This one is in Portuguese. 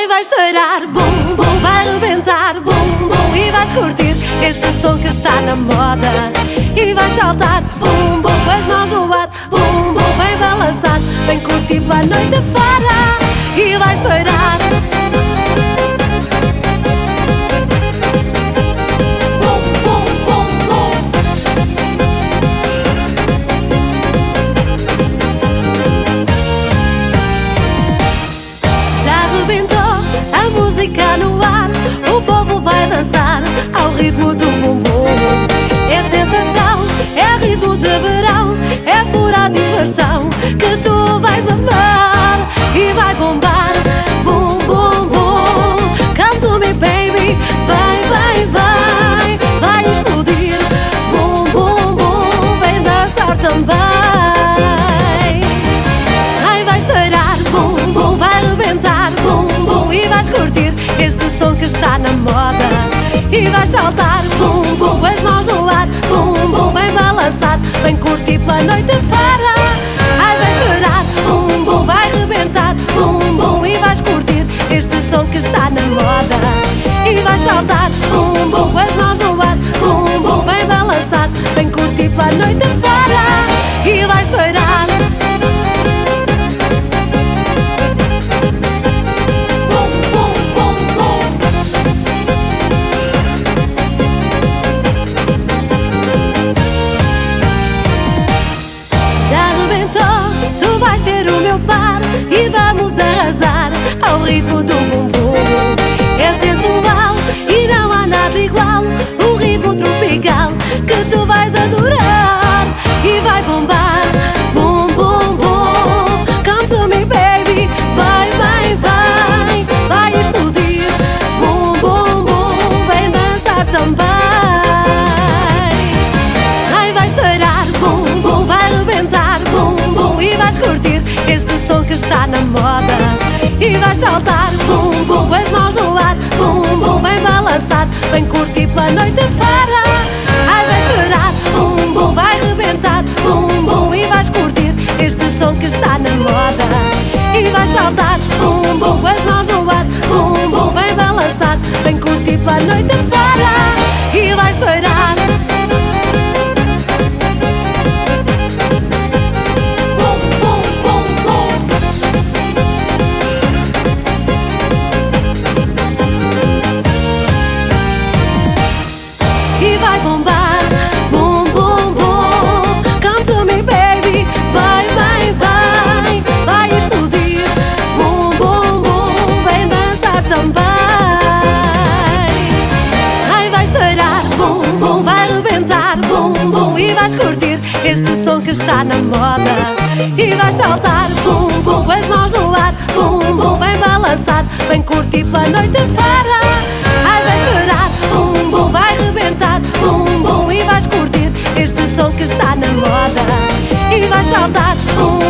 Ai, vai estourar, bum, bum, vai rebentar, bum, bum, e vais curtir este som que está na moda. E vais saltar, bum, bum, com as mãos no ar, bum, bum, vem balançar, vem curtir a noite fora. E vai estourar. puedan sal auch ritmo do está na moda. E vai saltar, bum bum, as mãos no ar Bum bum, vem balançar, vem curtir pela noite fora Ai, vai chorar, bum bum, vai rebentar. Bum bum, e vais curtir este som que está na moda. E vai saltar, bum bum, as mãos no ar Bum bum, vem balançar, vem curtir pela noite fora está na moda. E vai saltar Bum, bum, as mãos no ar Bum, bum, vem balançar Vem curtir pela noite fora Ai, vai chorar Bum, bum, vai rebentar Bum, bum, e vais curtir Este som que está na moda. E vai saltar Bum, bum, as mãos no ar Bum, bum, vem balançar Vem curtir pela noite fora E vai estourar que está na moda. E vais saltar, bum bum, com as mãos no ar. Bum bum, vem balançar, vem curtir pela noite fora. Ai, vais chorar, bum bum, vai rebentar. Bum bum, e vais curtir este som que está na moda. E vais saltar, bum